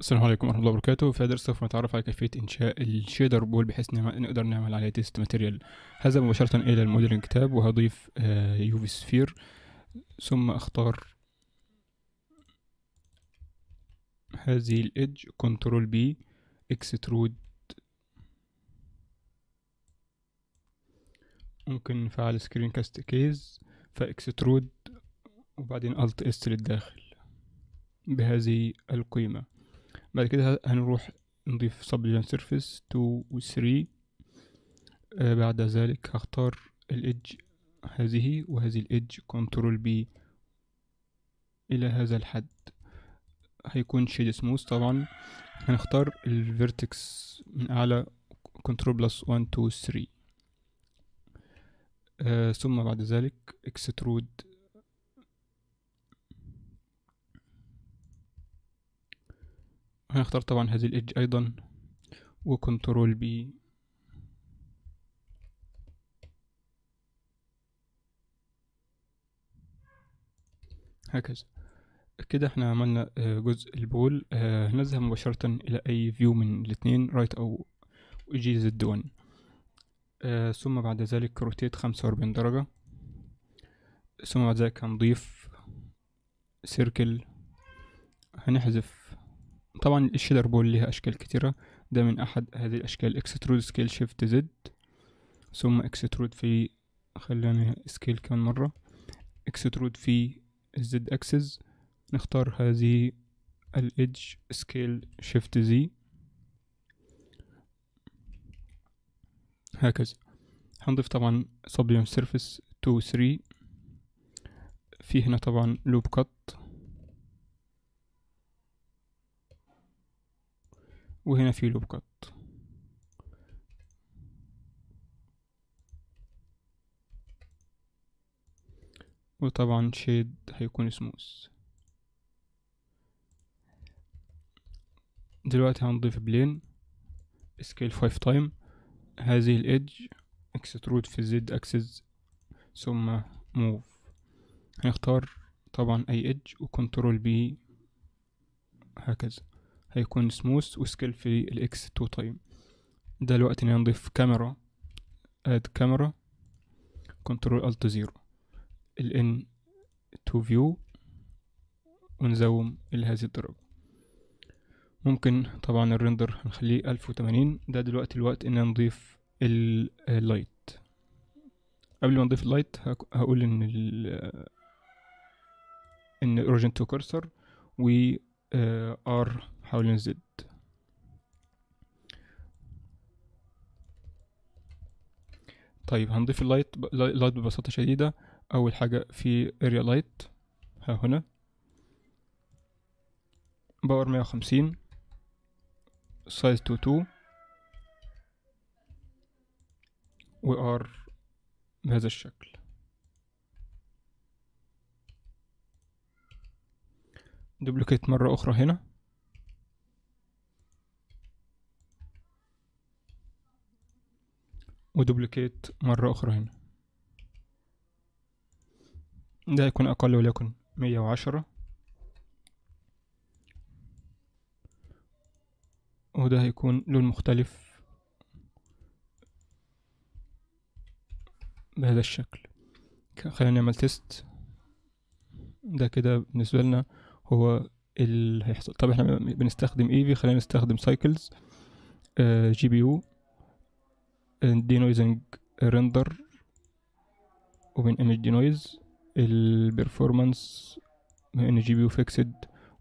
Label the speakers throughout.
Speaker 1: السلام عليكم ورحمة الله وبركاته. في هذا سوف نتعرف على كيفية إنشاء ال shader ball بحيث نقدر نعمل عليه test material هذا مباشرة إلى ال modeling tab وهضيف UV sphere ثم أختار هذه ال edge control B extrude ممكن نفعل screencast keys ف extrude وبعدين Alt S للداخل. بهذه القيمة. بعد كده هنروح نضيف subdivision surface 2 و 3 آه بعد ذلك هختار ال edge هذه وهذه ال edge control B إلى هذا الحد. هيكون shade smooth طبعا. هنختار ال vertex من أعلى control plus 1 2 3 آه ثم بعد ذلك extrude هنختار طبعا هذه ال edge أيضا و control B. هكذا. كده إحنا عملنا جزء ال ball. هنذهب مباشرة إلى أي view من الاتنين right أو G Z 1 ثم بعد ذلك rotate خمسة وأربعين درجة. ثم بعد ذلك هنضيف circle هنحذف طبعا ال shader ball لها أشكال كتيرة. ده من أحد هذه الأشكال. extrude scale shift Z ثم extrude في خلينا scale كمان مرة. extrude في ال Z axis. نختار هذه ال edge scale shift Z. هكذا. هنضيف طبعا subdivision surface 2 3 في هنا طبعا loop cut. وهنا في loop cut. وطبعا shade هيكون سموث دلوقتي هنضيف plane scale 5 time هذه ال edge extrude في الزد اكسس ثم move هنختار طبعا أي edge و control B هكذا. هيكون smooth و scale في ال X 2 time دلوقتي نضيف كاميرا add camera control alt zero align to view و zoom إلى هذه الدرجة ممكن طبعا ال render هنخليه ألف وتمانين. ده دلوقتي الوقت إن نضيف ال light قبل ما نضيف ال light هقول إن ال إن origin to cursor و R حوالين Z طيب هنضيف ال light ال light ببساطة شديدة. أول حاجة في area light ها هنا. power مية وخمسين. size two two و R بهذا الشكل. duplicate مرة أخرى هنا. و duplicate مرة أخرى هنا. ده يكون أقل وليكن مية وعشرة. وده هيكون لون مختلف بهذا الشكل. خلينا نعمل test ده كده بالنسبة لنا هو اللي هيحصل. طب إحنا بنستخدم Eevee. خلينا نستخدم Cycles GPU. denoising render ومن image denoise ال performance من GPU fixed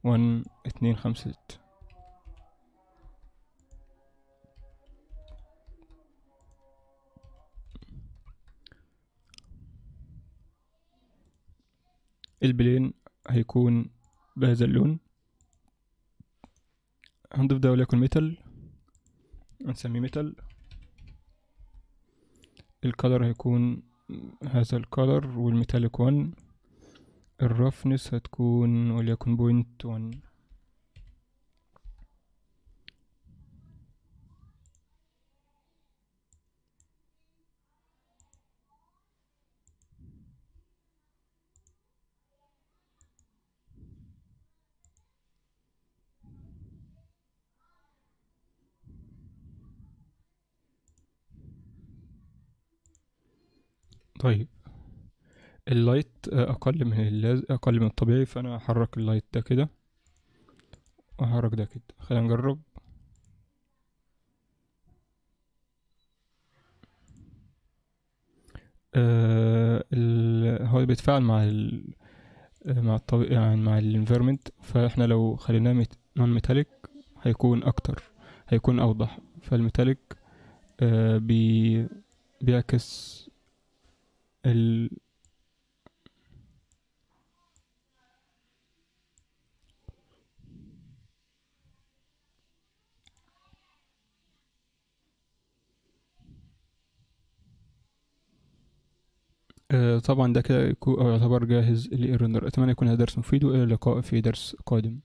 Speaker 1: وان اتنين خمسة ستة. ال plane هيكون بهذا اللون. هنضيف ده وليكن metal هنسميه metal ال color هيكون هذا ال color وال metallic one ال roughness هتكون وليكن point one طيب. ال light أقل من اللازم أقل من الطبيعي فأنا هحرك ال light ده كده. واحرك ده كده. خلينا نجرب. آه. هو بيتفاعل مع ال... مع الطبيعي يعني مع ال environment. فإحنا لو خليناه ميت... non metallic هيكون أكتر هيكون أوضح. فال metallic آه بي... بيعكس ال... آه، طبعا ده كده يكون- يعتبر جاهز للإيرندر أتمنى يكون هذا درس مفيد وإلى اللقاء في درس قادم.